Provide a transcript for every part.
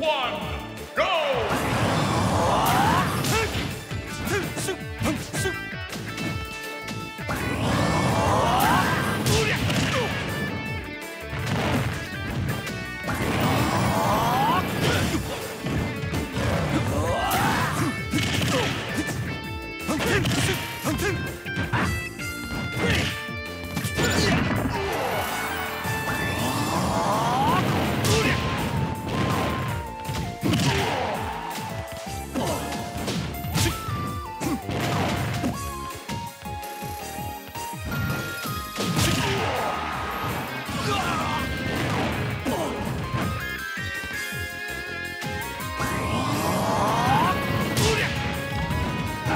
one,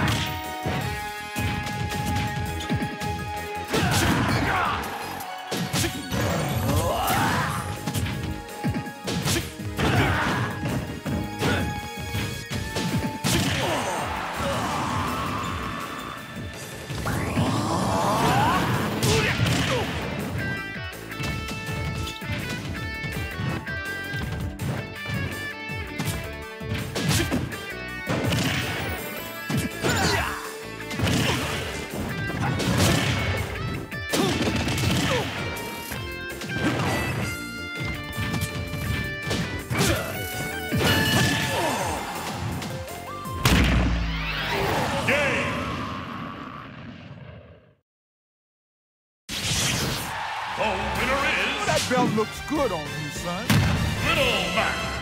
Game! The winner is That belt looks good on you, son. Riddle Mac.